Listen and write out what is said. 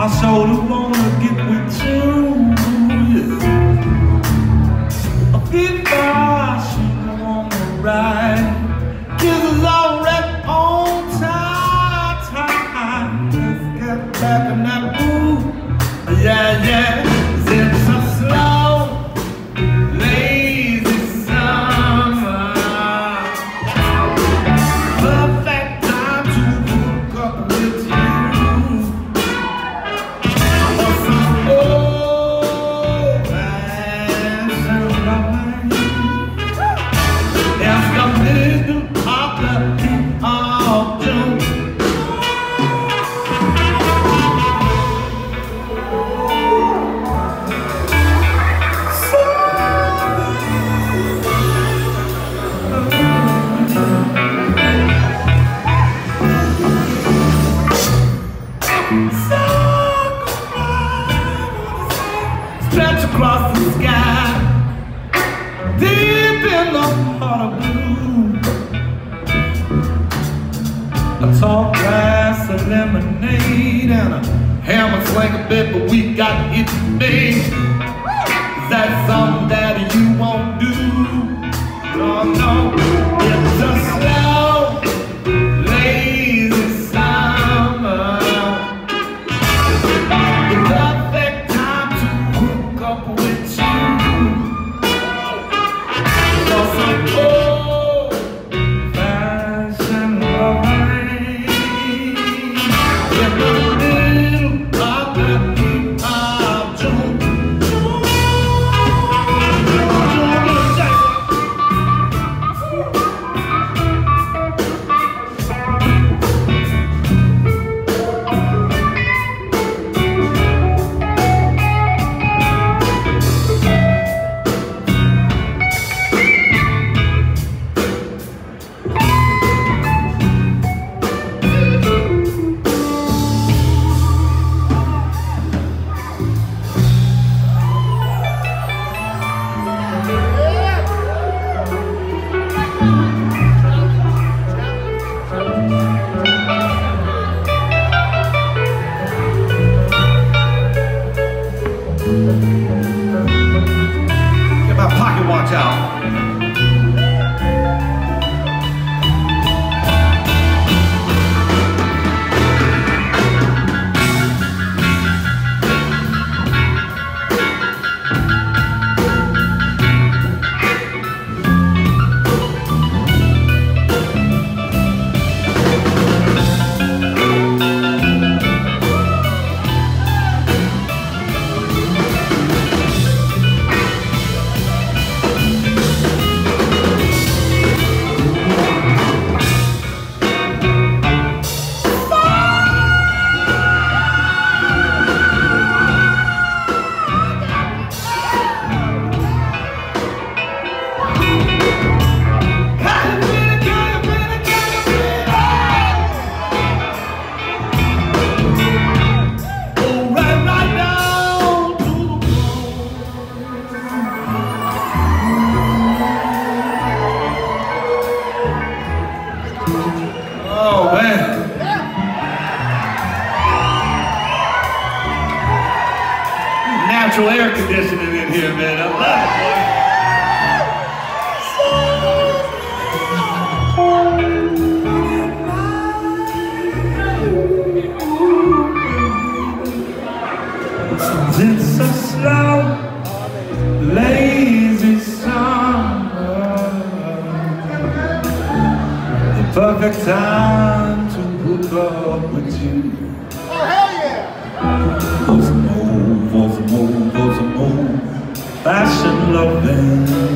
I sort of wanna get across the sky, deep in the heart of blue. A tall glass of lemonade and a hammer sling a bit, but we got it made. Is that something Get my pocket watch out. Oh man. Natural air conditioning in here, man. I love it. It's a slow, time to hook up with you. Oh, hell yeah! For some old, for some old, for some old fashion loving.